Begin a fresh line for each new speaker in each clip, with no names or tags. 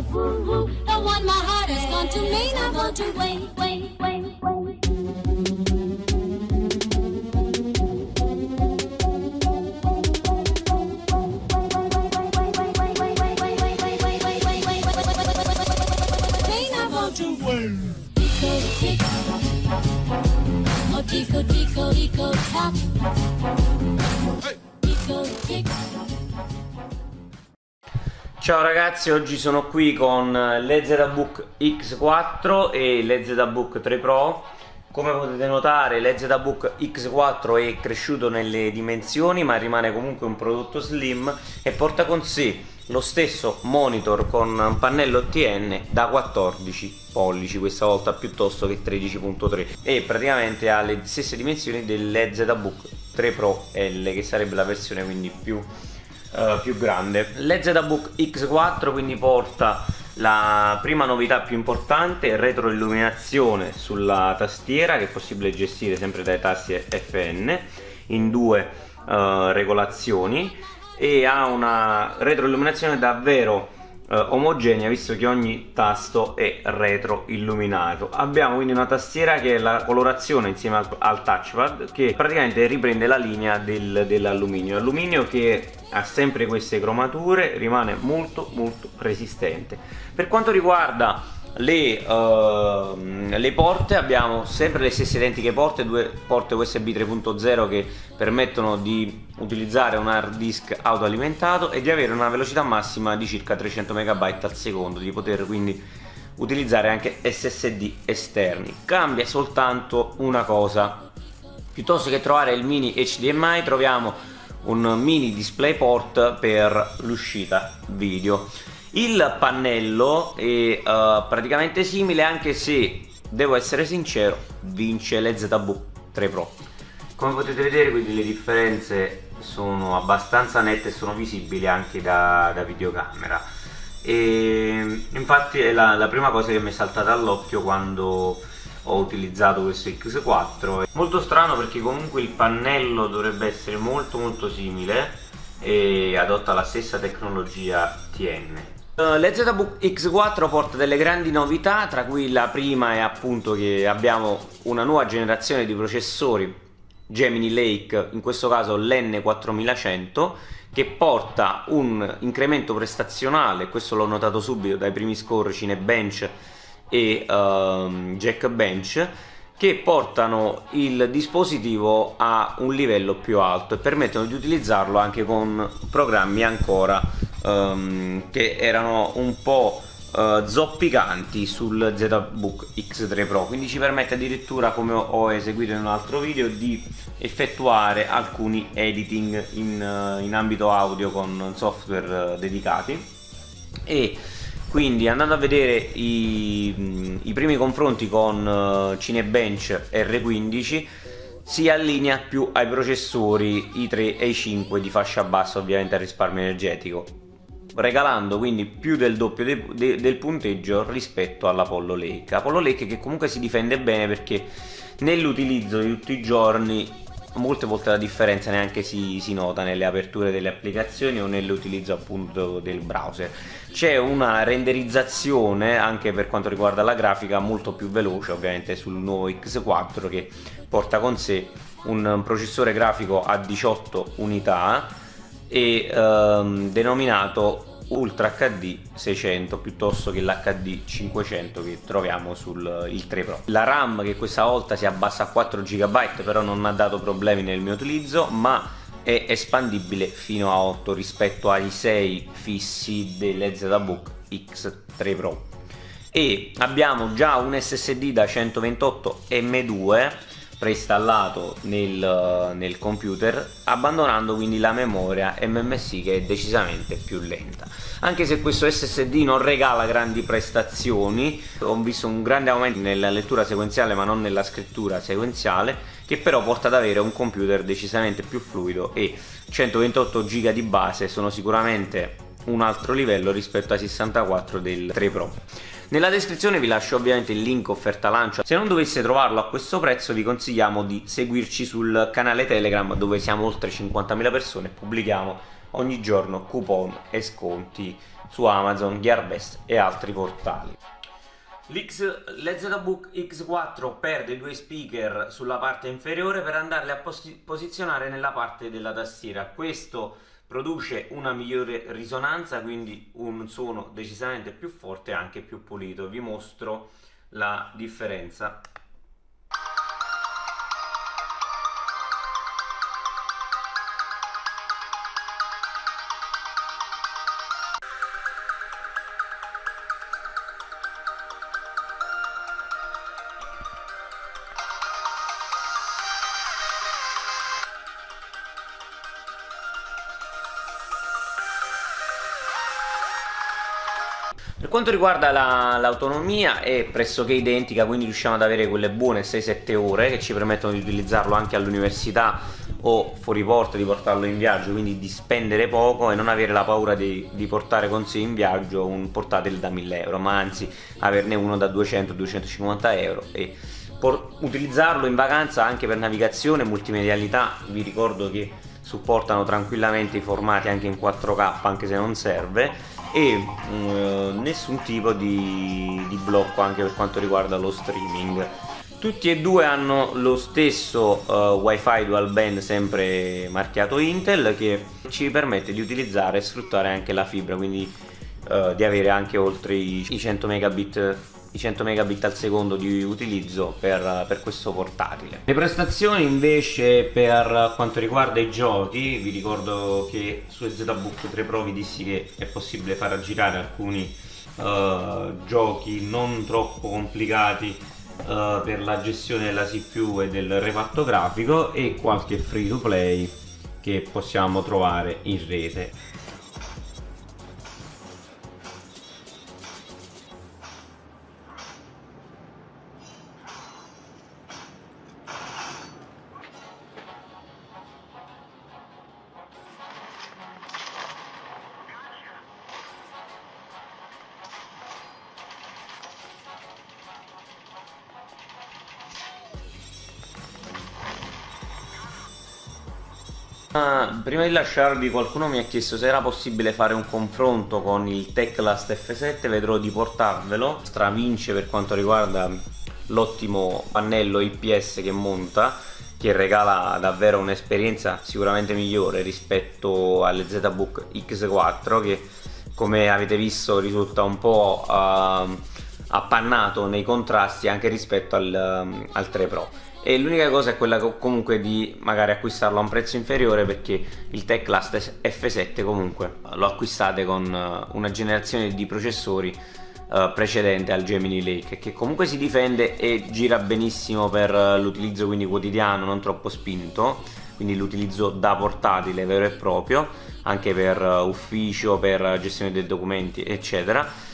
The one my heart has gone to mean I'm going to wait.
Ciao ragazzi, oggi sono qui con l'EZBook X4 e l'EZBook 3 Pro. Come potete notare l'EZBook X4 è cresciuto nelle dimensioni ma rimane comunque un prodotto slim e porta con sé lo stesso monitor con pannello OTN da 14 pollici questa volta piuttosto che 13.3 e praticamente ha le stesse dimensioni dell'EZBook 3 Pro L che sarebbe la versione quindi più eh, più grande. L'EZBook X4 quindi porta la prima novità più importante, retroilluminazione sulla tastiera che è possibile gestire sempre dai tasti FN in due eh, regolazioni e ha una retroilluminazione davvero eh, omogenea visto che ogni tasto è retroilluminato. Abbiamo quindi una tastiera che è la colorazione insieme al, al touchpad che praticamente riprende la linea del, dell'alluminio. Alluminio che ha sempre queste cromature, rimane molto molto resistente. Per quanto riguarda le, ehm, le porte abbiamo sempre le stesse identiche porte, due porte USB 3.0 che permettono di utilizzare un hard disk autoalimentato e di avere una velocità massima di circa 300 MB al secondo, di poter quindi utilizzare anche SSD esterni. Cambia soltanto una cosa, piuttosto che trovare il mini HDMI troviamo un mini DisplayPort per l'uscita video. Il pannello è uh, praticamente simile anche se, devo essere sincero, vince l'EZBook 3 Pro. Come potete vedere quindi le differenze sono abbastanza nette e sono visibili anche da, da videocamera. E infatti è la, la prima cosa che mi è saltata all'occhio quando ho utilizzato questo X4 molto strano perché comunque il pannello dovrebbe essere molto molto simile e adotta la stessa tecnologia TN Uh, L'EZBook X4 porta delle grandi novità, tra cui la prima è appunto che abbiamo una nuova generazione di processori Gemini Lake, in questo caso l'N4100, che porta un incremento prestazionale, questo l'ho notato subito dai primi score Cinebench e uh, Jackbench, che portano il dispositivo a un livello più alto e permettono di utilizzarlo anche con programmi ancora um, che erano un po' uh, zoppicanti sul ZBook X3 Pro. Quindi ci permette addirittura come ho eseguito in un altro video di effettuare alcuni editing in, uh, in ambito audio con software uh, dedicati. E quindi andando a vedere i, i primi confronti con Cinebench R15 si allinea più ai processori i3 e i5 di fascia bassa ovviamente a risparmio energetico regalando quindi più del doppio de, de, del punteggio rispetto all'Apollo Lake. Apollo Lake che comunque si difende bene perché nell'utilizzo di tutti i giorni molte volte la differenza neanche si, si, nota nelle aperture delle applicazioni o nell'utilizzo appunto del browser. C'è una renderizzazione anche per quanto riguarda la grafica molto più veloce ovviamente sul nuovo X4 che porta con sé un processore grafico a 18 unità e ehm, denominato Ultra HD 600 piuttosto che l'HD 500 che troviamo sul 3 Pro. La RAM che questa volta si abbassa a 4 GB però non ha dato problemi nel mio utilizzo ma è espandibile fino a 8 rispetto ai 6 fissi dell'EZBook X3 Pro e abbiamo già un SSD da 128 M2 preinstallato nel, nel, computer abbandonando quindi la memoria MMC che è decisamente più lenta. Anche se questo SSD non regala grandi prestazioni ho visto un grande aumento nella lettura sequenziale ma non nella scrittura sequenziale che però porta ad avere un computer decisamente più fluido e 128 GB di base sono sicuramente un altro livello rispetto ai 64 del 3 Pro nella descrizione vi lascio ovviamente il link offerta lancio. Se non dovesse trovarlo a questo prezzo vi consigliamo di seguirci sul canale Telegram dove siamo oltre 50.000 persone e pubblichiamo ogni giorno coupon e sconti su Amazon, Gearbest e altri portali. L'EZBook X4 perde due speaker sulla parte inferiore per andarli a posizionare nella parte della tastiera. Questo produce una migliore risonanza, quindi un suono decisamente più forte e anche più pulito. Vi mostro la differenza. Quanto riguarda l'autonomia la, è pressoché identica, quindi riusciamo ad avere quelle buone 6-7 ore che ci permettono di utilizzarlo anche all'università o fuori porta, di portarlo in viaggio, quindi di spendere poco e non avere la paura di, di portare con sé in viaggio un portatile da 1000 euro, ma anzi averne uno da 200-250 euro e utilizzarlo in vacanza anche per navigazione multimedialità. Vi ricordo che supportano tranquillamente i formati anche in 4K anche se non serve e uh, nessun tipo di, di, blocco anche per quanto riguarda lo streaming. Tutti e due hanno lo stesso uh, wifi dual band sempre marchiato Intel che ci permette di utilizzare e sfruttare anche la fibra quindi uh, di avere anche oltre i 100 megabit i 100 megabit al secondo di utilizzo per, per, questo portatile. Le prestazioni invece per quanto riguarda i giochi, vi ricordo che su ZBook 3 Pro vi dissi che è possibile far aggirare alcuni uh, giochi non troppo complicati uh, per la gestione della CPU e del reparto grafico e qualche free to play che possiamo trovare in rete. Uh, prima di lasciarvi qualcuno mi ha chiesto se era possibile fare un confronto con il Teclast F7 vedrò di portarvelo. Stravince per quanto riguarda l'ottimo pannello IPS che monta che regala davvero un'esperienza sicuramente migliore rispetto alle ZBook X4 che come avete visto risulta un po' uh, appannato nei contrasti anche rispetto al, um, al 3 Pro e l'unica cosa è quella comunque di magari acquistarlo a un prezzo inferiore perché il Teclast F7 comunque lo acquistate con uh, una generazione di processori uh, precedente al Gemini Lake che comunque si difende e gira benissimo per uh, l'utilizzo quindi quotidiano non troppo spinto quindi l'utilizzo da portatile vero e proprio anche per ufficio per gestione dei documenti eccetera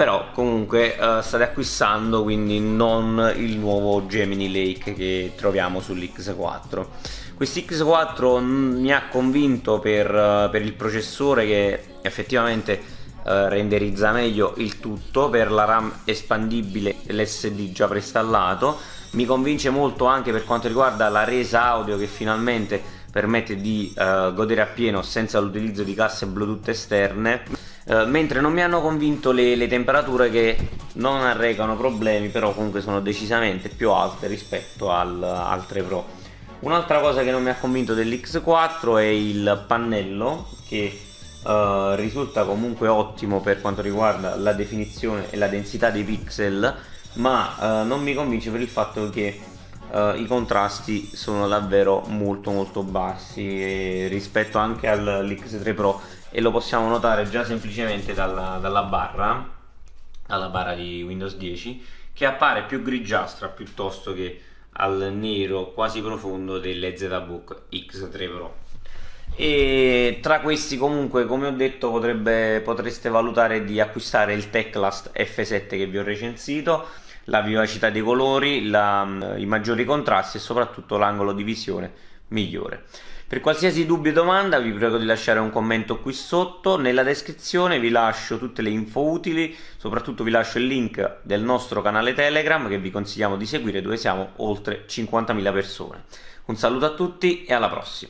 però comunque uh, state acquistando quindi non il nuovo Gemini Lake che troviamo sull'X4 questo X4 mi ha convinto per, uh, per il processore che effettivamente uh, renderizza meglio il tutto per la RAM espandibile e l'SD già preinstallato. Mi convince molto anche per quanto riguarda la resa audio che finalmente permette di godere appieno senza l'utilizzo di casse Bluetooth esterne eh, mentre non mi hanno convinto le, le, temperature che non arrecano problemi però comunque sono decisamente più alte rispetto al, al 3 Pro. Un'altra cosa che non mi ha convinto dell'X4 è il pannello che uh, risulta comunque ottimo per quanto riguarda la definizione e la densità dei pixel ma uh, non mi convince per il fatto che Uh, i contrasti sono davvero molto molto bassi rispetto anche all'X3 Pro e lo possiamo notare già semplicemente dalla, dalla barra dalla barra di Windows 10 che appare più grigiastra piuttosto che al nero quasi profondo delle ZBook X3 Pro. E tra questi comunque come ho detto potrebbe, potreste valutare di acquistare il Teclast F7 che vi ho recensito la vivacità dei colori, la, i maggiori contrasti e soprattutto l'angolo di visione migliore per qualsiasi dubbio o domanda vi prego di lasciare un commento qui sotto, nella descrizione vi lascio tutte le info utili, soprattutto vi lascio il link del nostro canale Telegram che vi consigliamo di seguire dove siamo oltre 50.000 persone. Un saluto a tutti e alla prossima!